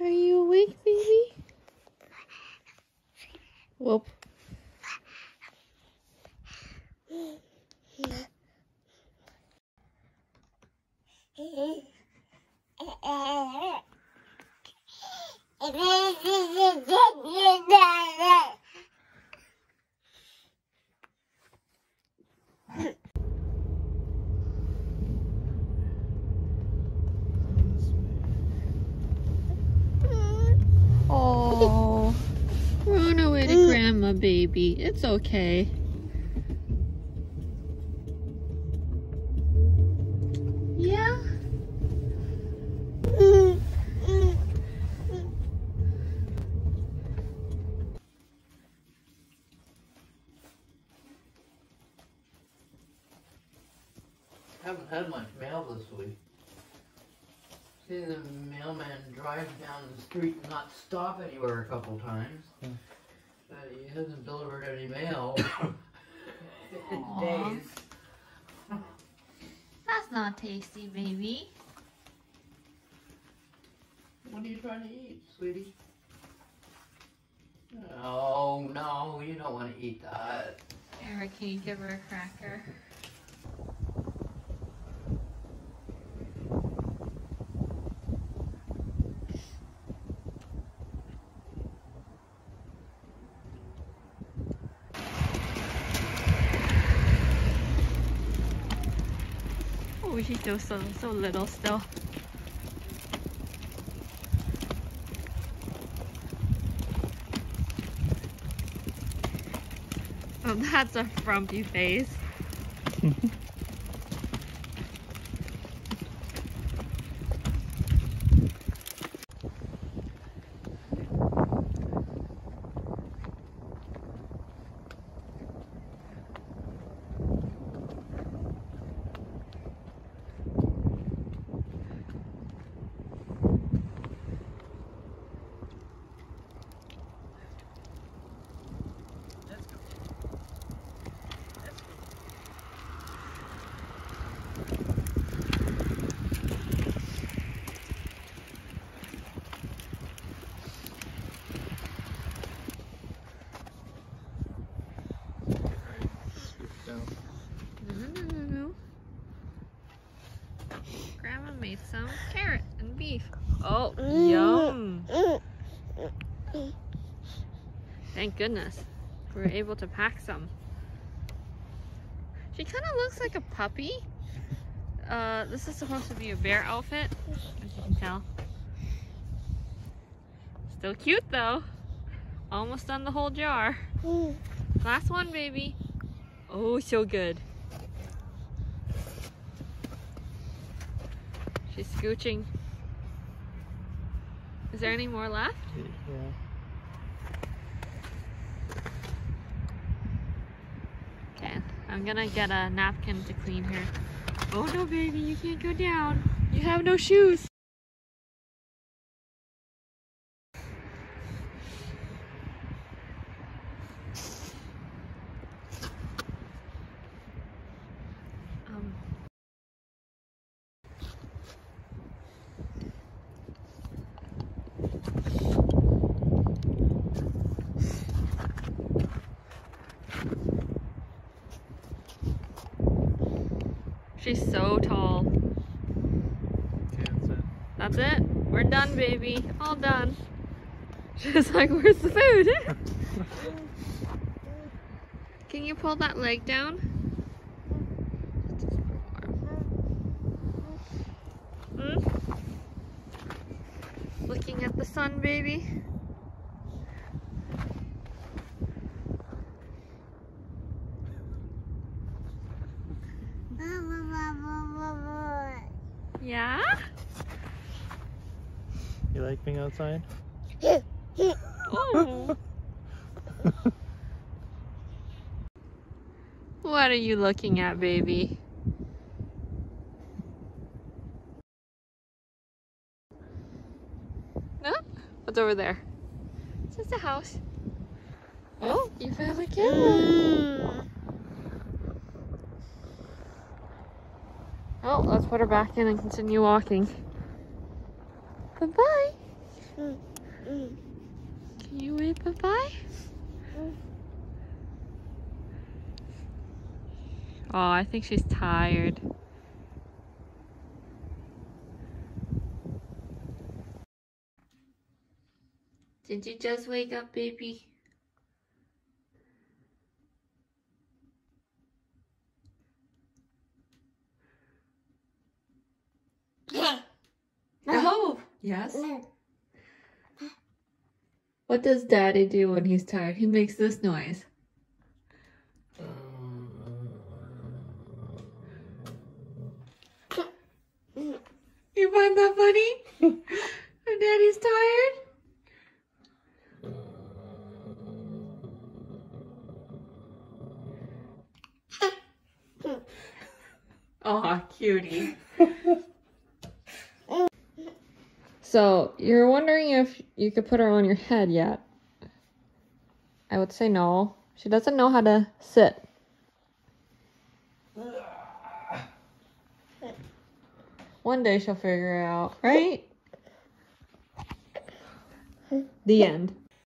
Are you awake, baby? Whoop. Oh, we're on our way to grandma, baby. It's okay. Yeah? Haven't had much mail this week. See the mailman drive down the street and not stop anywhere a couple times. Hmm. He hasn't delivered any mail in Aw. days. That's not tasty, baby. What are you trying to eat, sweetie? Oh no, you don't want to eat that. Eric, can you give her a cracker? She's still so, so little still. Oh, that's a frumpy face. No, no, no, no, no. Grandma made some carrot and beef. Oh, mm. yum. Mm. Thank goodness. We were able to pack some. She kind of looks like a puppy. Uh, this is supposed to be a bear outfit, as you can tell. Still cute though. Almost done the whole jar. Mm. Last one, baby. Oh, so good. She's scooching. Is there any more left? Yeah. Okay, I'm gonna get a napkin to clean her. Oh no, baby, you can't go down. You have no shoes. She's so tall. Okay, that's it. That's it. We're done, baby. All done. She's like, where's the food? Can you pull that leg down? Hmm? Looking at the sun, baby. Yeah? You like being outside? Oh. What are you looking at, baby? No? What's over there? It's just a house. Oh, you found a mm. camera. Oh, let's put her back in and continue walking. Bye-bye. Can you wave bye-bye? Oh, I think she's tired. Did you just wake up, baby? Yeah. Oh, yes. What does daddy do when he's tired? He makes this noise. You find that funny? when daddy's tired? Oh, cutie. so, you're wondering if you could put her on your head yet? I would say no. She doesn't know how to sit. One day she'll figure it out, right? The end.